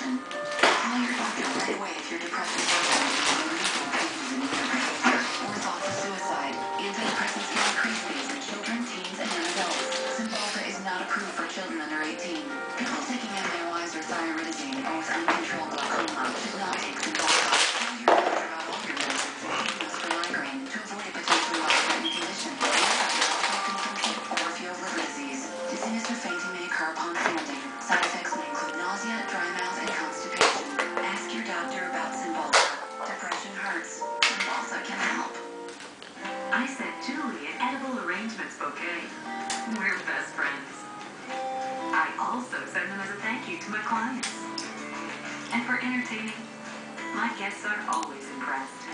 Call your doctor right away if you're depressed or thoughts of suicide. Antidepressants can increase these in children, teens, and adults. Cymbalta is not approved for children under 18. People taking MAOIs or thioridazine or with uncontrolled glaucoma should not take Cymbalta. Your doctor about all your medicines, for migraine, to avoid a condition. Or if you have. Dizziness or fainting may occur upon standing. Side effects I sent Julie an edible arrangements bouquet. We're best friends. I also send them as a thank you to my clients. And for entertaining, my guests are always impressed.